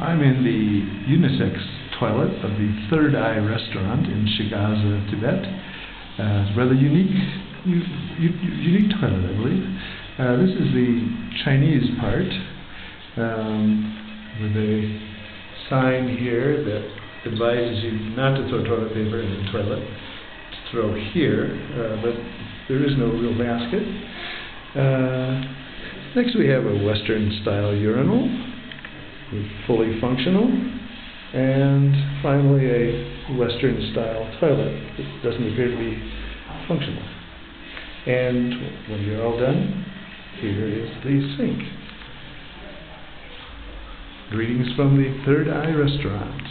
I'm in the unisex toilet of the Third Eye Restaurant in Shigatse, Tibet. Uh, it's a rather unique, u- u- unique toilet, I believe. Uh, this is the Chinese part um, with a sign here that advises you not to throw toilet paper in the toilet, to throw here, uh, but there is no real basket. Uh, next, we have a Western style urinal fully functional, and finally a Western style toilet that doesn't appear to be functional. And when you're all done, here is the sink. Greetings from the Third Eye Restaurant.